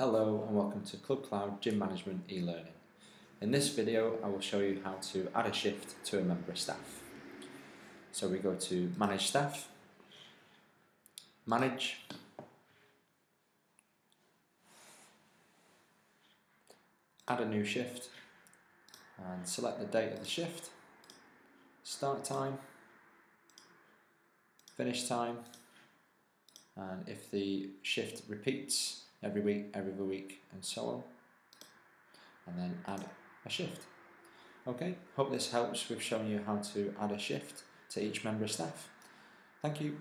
Hello and welcome to Club Cloud Gym Management e-learning. In this video I will show you how to add a shift to a member of staff. So we go to Manage Staff, Manage, add a new shift and select the date of the shift, start time, finish time and if the shift repeats every week, every other week, and so on. And then add a shift. Okay, hope this helps with showing you how to add a shift to each member of staff. Thank you.